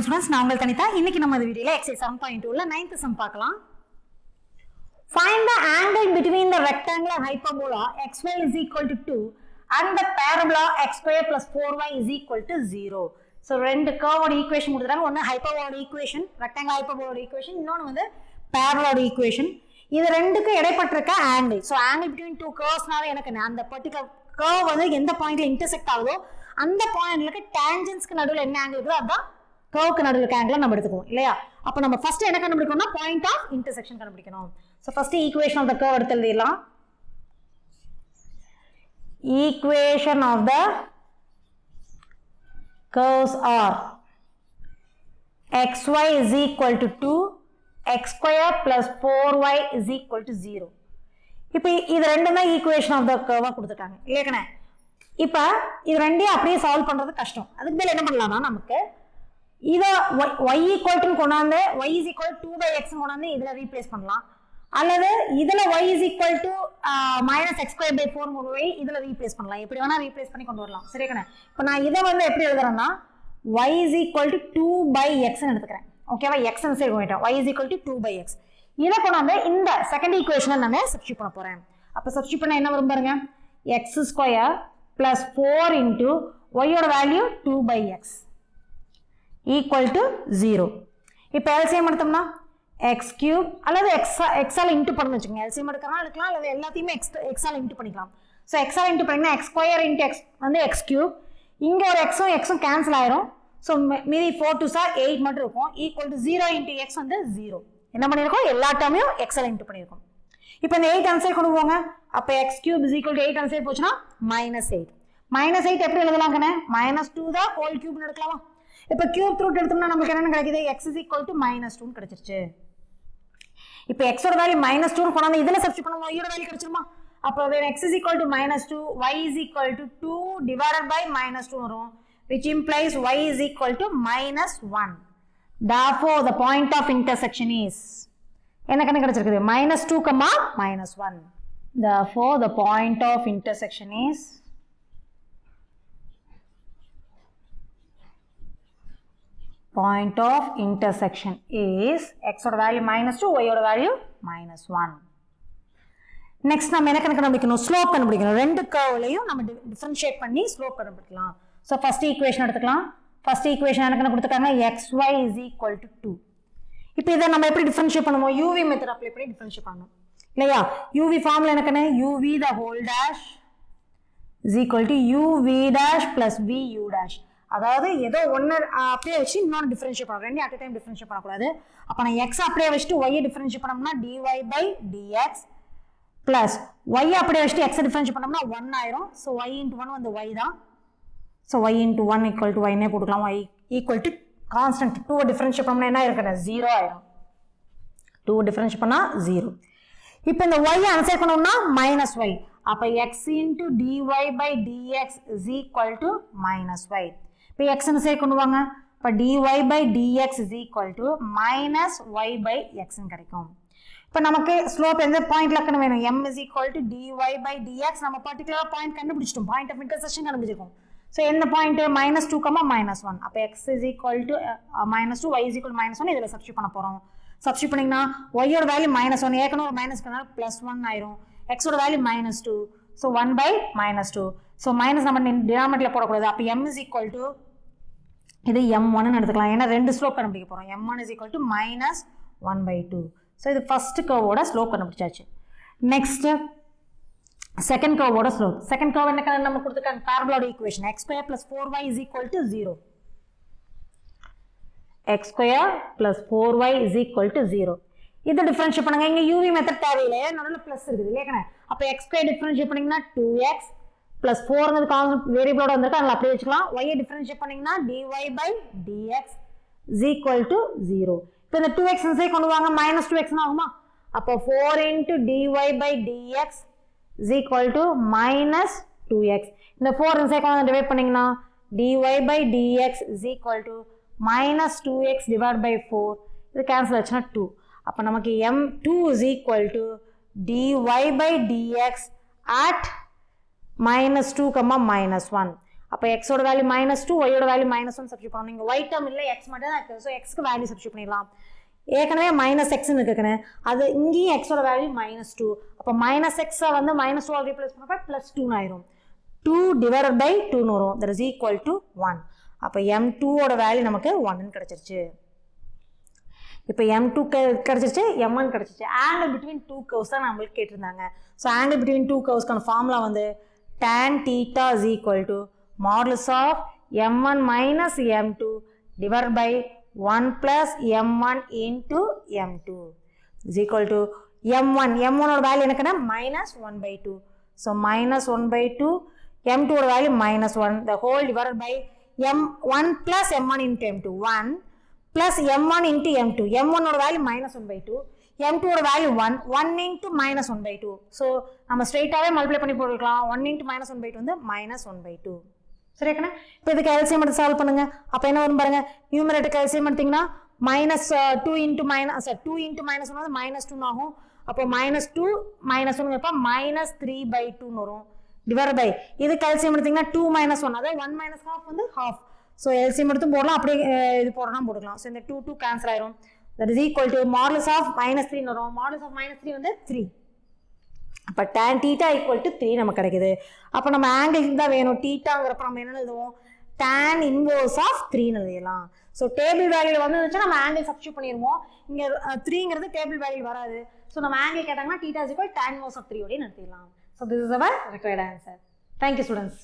வணக்கம் ஸ்டூடெண்ட்ஸ் நான் உங்கள் தனிதா இன்னைக்கு நம்ம இந்த வீடியோல எக்ஸைஸ் செவன் பாயிண்ட் டூல நைன்த் சம் பார்க்கலாம். Find the angle between the rectangular hyperbola xy is equal to 2 and the parabola x square plus 4y is equal to 0. So ரெண்டு கர்வோட ஈக்குவேஷன் கொடுத்துட்டாங்க. ஒன்று ஹைப்பர்போலோட ஈக்குவேஷன் ரெக்டாங்கிள் ஹைப்பர்போலோட ஈக்குவேஷன் இன்னொன்று வந்து பேரலோட ஈக்குவேஷன் இது ரெண்டுக்கும் இடைப்பட்டிருக்க angle so angle between two கர்வ்ஸ்னால எனக்கு அந்த பர்டிகுலர் கர்வ் வந்து எந்த பாயிண்ட்ல இன்டர்செக்ட் ஆகுதோ அந்த பாயிண்ட்லுக்கு டேஞ்சன்ஸ்க்கு நடுவில் என்ன ஆங்கிள் இருக்கோ அதுதான் கர்வுக்கு நடுவில் இருக்க ஆங்கிளை நம்ம எடுத்துக்குவோம் இல்லையா? அப்போ நம்ம ஃபஸ்ட்டு என்ன கண்டுபிடிக்கணும்னா பாயிண்ட் ஆஃப் இன்டர்செக்ஷன் கண்டுபிடிக்கணும். So first equation of the curve எடுத்து எழுதிடலாம். Equation of the curves are xy is equal to 2 x square plus 4y is equal to 0 இப்போ இது ரெண்டும் தான் ஈக்குவேஷன் ஆஃப் த கர்வாக கொடுத்துட்டாங்க இல்லையாக்கண்ணே இப்போ இது ரெண்டையும் அப்படியே சால்வ் பண்ணுறது கஷ்டம். அதுக்கு மேலே என்ன பண்ணலாம்னா நமக்கு இதை ஒய் ஈக்குவல்ட்டுன்னு கொண்டாந்து y is equal to by x கொண்டாந்து இதில் ரீப்ளேஸ் பண்ணலாம். அல்லது இதில் y is equal to minus x square by four மூணு போய் இதில் ரீப்ளேஸ் பண்ணலாம். எப்படி வேணால் ரீப்ளேஸ் பண்ணி கொண்டு வரலாம். சரி கண்ணே இப்போ நான் இதை வந்து எப்படி எழுதுறேன்னா y is equal to two by எக்ஸ்னு எடுத்துக்கிறேன். ஓகேவா எக்ஸ் சைடு போயிட்டேன் y is equal to two by x இதை கொண்டாந்து இந்த செகண்ட் ஈக்குவேஷனை நான் சப்ஸ்டியூட் பண்ண போகிறேன் அப்போ சப்ஸ்டியூட் பண்ண என்ன வரும் பாருங்க? X square plus four into ஒய்யோட value two by x equal to zero இப்போ எல்சிஎம் எடுத்தோம்னா எக்ஸ் கியூப் அல்லது எக்ஸா எக்ஸால் இன்ட்டு பண்ணு வச்சுக்கோங்க. எல்சிஎம் எடுக்கலாம் எடுக்கலாம் அல்லது எல்லாத்தையுமே எக்ஸ் எக்ஸால் இன்ட்டு பண்ணிக்கலாம். ஸோ எக்ஸால் இன்ட்டு பண்ணிங்கன்னா எக்ஸ் ஸ்கொயர் இன்ட்டு எக்ஸ் வந்து எக்ஸ் கியூப் இங்கே ஒரு எக்ஸும் எக்ஸும் கேன்சல் ஆயிரும். ஸோ மீதி ஃபோர் டூ சார் எயிட் மட்டும் இருக்கும். Equal to zero into x வந்து ஜீரோ என்ன பண்ணியிருக்கோம்? எல்லா டைமையும் எக்ஸால் இன்ட்டு பண்ணியிருக்கோம். இப்போ இந்த எயிட் அன்சைட் கொண்டு போங்க அப்போ x cube is equal to eight அன்சைட் போச்சுன்னா மைனஸ் எயிட் மைனஸ் எயிட் எப்படி எழுதலாம் கண்ணே மைனஸ் டூ தான் ஹோல் கியூப்னு எடுக்கலாமா? இப்போ கியூப் ரூட் எடுத்தோம்னா நமக்கு என்னென்ன கிடைக்குது? X is equal to minus டூன்னு கிடைச்சிருச்சு. இப்போ எக்ஸோட வேல்யூ மைனஸ் டூ கொண்டாந்து இதில் சப்ஸ்டியூட் பண்ணுவோம். ஒய்யோட வேல்யூ கிடைச்சிருமா? அப்போ வேறு x is equal to minus two y is equal to two divided by minus two வரும் which implies y is equal to minus one therefore the point of intersection is என்ன கணக்கு கிடைச்சிருக்குது? Minus two comma minus one therefore the point of intersection is point of intersection is x ஓட value minus two ஒய்யோட value minus one next நம்ம என்ன கணக்கு கண்டுபிடிக்கணும்? Slope கண்டுபிடிக்கணும். ரெண்டு கர்வ்லையும் நம்ம டிஃபரன்ஷியேட் பண்ணி ஸ்லோப் கண்டுபிடிக்கலாம். ஸோ ஃபர்ஸ்ட் ஈக்குவேஷன் எடுத்துக்கலாம். ஃபர்ஸ்ட் ஈக்குவேஷன் என்ன கணக்கு கொடுத்துருக்காங்க x y is equal to two இப்போ இதை நம்ம எப்படி டிஃபரன்ஷியேட் பண்ணுவோம்? யூவி மெத்தட் அப்ளை பண்ணி டிஃபரன்ஷியேட் பண்ணணும். இல்லையா? யூவி ஃபார்ம்ல எனக்கு UV the whole dash is equal to UV dash plus V U dash அதாவது ஏதோ ஒன்று அப்படியே வச்சு இன்னொன்று டிஃபரன்ஷியேட் பண்ணணும். ரெண்டு அட் டைம் டிஃபரன்ஷியேட் பண்ணக்கூடாது. அப்போ நான் எக்ஸ் அப்படியே வச்சுட்டு ஒய்யை டிஃபரன்ஷியேட் பண்ணோம்னா dy by dx plus y அப்படியே வச்சுட்டு எக்ஸை டிஃபரன்ஷியேட் பண்ணோம்னா ஒன் ஆயிரும். ஸோ ஒய் இன்ட்டு ஒன் வந்து ஒய் தான். So y into one equal to ஒய்னே போட்டுக்கலாம். Y equal to constant to differentiate பண்ணோம்னா என்ன இருக்கிற ஜீரோ ஆயிரும். டூ டிஃபரன்ஷியேட் பண்ணால் ஜீரோ இப்போ இந்த ஒய் ஆன்சர் பண்ணோம்னா மைனஸ் ஒய் அப்போ x into dy by dx is equal to minus y இப்போ எக்ஸ்னு சே இப்போ dy by dx is equal to minus y by எக்ஸ்ன்னு கிடைக்கும். இப்போ நமக்கு ஸ்லோப் எந்த பாயிண்ட் இருக்கணும் வேணும்? M is equal to dy by dx நம்ம பர்டிகுலர் பாயிண்ட் கண்டுபிடிச்சிட்டோம். பாயிண்ட் ஆஃப் இன்டர்செக்ஷன் கண்டுபிடிச்சிருக்கோம். ஸோ எந்த point minus two comma minus one அப்போ x is equal to minus two y is equal minus one இதில் substitute பண்ண போகிறோம் substitute பண்ணிங்கன்னா ஒய்யோட வேல்யூ மைனஸ் ஒன் ஏற்கனவே ஒரு மைனஸ் பண்ணால் ப்ளஸ் ஒன் ஆயிரும். எக்ஸோட value minus two so one by minus two so minus நம்ம டினாமெண்ட்ல போடக்கூடாது. அப்போ எம் இஸ் ஈக்குவல் டு இது எம் ஒன்னு எடுத்துக்கலாம். ஏன்னா ரெண்டு ஸ்லோப் கண்டுபிடிக்க போகிறோம் m one is equal to minus one by two so இது ஃபஸ்ட்டு கர்வோட ஸ்லோப் கண்டுபிடிச்சாச்சு. நெக்ஸ்ட்டு செகண்ட் கர்வோட ஸ்லோப் செகண்ட் கர்வ் என்ன நம்ம கொடுத்துருக்காங்க? பேரபலோட equation x square plus four y is equal to zero x square plus four y is equal to zero இது differentiate பண்ணுங்க. இங்கே யூவி மெத்தட் தேவையில்லையே நடுவில் ப்ளஸ் இருக்குது இல்லையா அப்போ எக்ஸ் ஸ்கொயர் டிஃப்ரென்ஷியேட் பண்ணிங்கன்னா டூ எக்ஸ் பிளஸ் ஃபோர்ங்கிறது கான்ஸ்டன்ட் வேரியபிளோட வந்திருக்கு. அதில் அப்படியே வச்சுக்கலாம். ஒய்யை டிஃபரன்ஷியேட் பண்ணிங்கன்னா dy by dx is equal to zero இப்போ இந்த டூ எக்ஸ் கொண்டு வாங்க. மைனஸ் டூ எக்ஸ்னு ஆகுமா? அப்போ four into dy by dx is equal to minus two x இந்த ஃபோர் சே கொண்டு டிவைட் பண்ணிங்கன்னா dy by dx is equal to minus two x divide by four இது கேன்சல் ஆச்சுன்னா டூ அப்போ நமக்கு m two is equal to dy by dx at minus two comma minus one அப்போ எக்ஸோட value minus two ஒய்யோட value minus one substitute பண்ணணும். நீங்கள் y term இல்லை எக்ஸ் மட்டும் தான் இருக்குது. ஸோ எக்ஸ்க்கு வேல்யூ சப்ஸ்டியூட் பண்ணிடலாம். ஏற்கனவே மைனஸ் எக்ஸ்னு இருக்குன்னு அது இங்கேயும் எக்ஸோட வேல்யூ மைனஸ் டூ அப்போ மைனஸ் எக்ஸை வந்து மைனஸ் டூ ரீப்ளேஸ் பண்ணப்போ ப்ளஸ் டூன்னு ஆயிரும். டூ டிவைட் பை டூன்னு வரும். That is equal to one அப்போ எம் டூவோட வேல்யூ நமக்கு ஒன்னு கிடச்சிருச்சு. இப்போ எம் டூ கிடச்சிருச்சு எம் ஒன் கிடச்சிருச்சு. ஆங்கிள் பிட்வீன் டூ கர்வ்ஸ் தான் நம்மளுக்கு கேட்டிருந்தாங்க. ஸோ ஆங்கிள் பிட்வீன் டூ கர்வ்ஸ்க்கான ஃபார்முலா வந்து tan theta is equal to modulus of m1 minus m2 divided by 1 plus m1 into m2 is equal to m1 m1 ஓட value எனக்குன்னா minus 1 by 2 so minus 1 by 2 m2 ஓட value minus 1 the whole divided by m1 plus m1 into m2 1 plus m1 into m2 m1 ஓட value minus 1 by 2 m2 ஓட value one one into minus one by two so நம்ம ஸ்ட்ரெயிட்டாகவே multiply பண்ணி போட்டுக்கலாம். One into minus one by two வந்து minus one by two சரி இப்போ இதுக்கு எல்சியம் எடுத்து சால்வ் பண்ணுங்க. அப்போ என்ன வரும் பாருங்க? நியூமரேட்டுக்கு எல்சியம் எடுத்தீங்கன்னா minus two into minus sir two into minus one வந்து மைனஸ் டூன்னு ஆகும். அப்போ மைனஸ் டூ மைனஸ் ஒன்று வைப்பா மைனஸ் த்ரீ பை டூன்னு வரும். டிவைட் பை இது கல்சியம் எடுத்தீங்கன்னா டூ மைனஸ் ஒன் அதாவது ஒன் மைனஸ் ஹாஃப் வந்து ஹாஃப் ஸோ எல்சியம் எடுத்தும் போடலாம். அப்படியே இது போடலாம் போட்டுக்கலாம். ஸோ இந்த டூ டூ கேன்சல் ஆயிரும். That is equal to modulus of minus த்ரீன்னு வரும் மாடல்ஸ் ஆஃப் மைனஸ் த்ரீ வந்து த்ரீ அப்போ tan theta equal to three நமக்கு கிடைக்குது. அப்போ நம்ம ஆங்கிள் தான் வேணும். டீட்டாங்கிறப்ப நம்ம என்ன எழுதுவோம்? டேன் இன்வர்ஸ் ஆஃப் த்ரீன்னு எழுதிடலாம். ஸோ டேபிள் வேல்யூ வந்து இருந்துச்சுன்னா நம்ம ஆங்கிள் சப்ஸ்டியூட் பண்ணிடுவோம். இங்கே த்ரீங்கிறது டேபிள் வேல்யூ வராது. ஸோ நம்ம ஆங்கிள் கேட்டாங்கன்னா theta is equal tan inverse of three அப்படின்னு நடத்திடலாம் so this is our required answer thank you students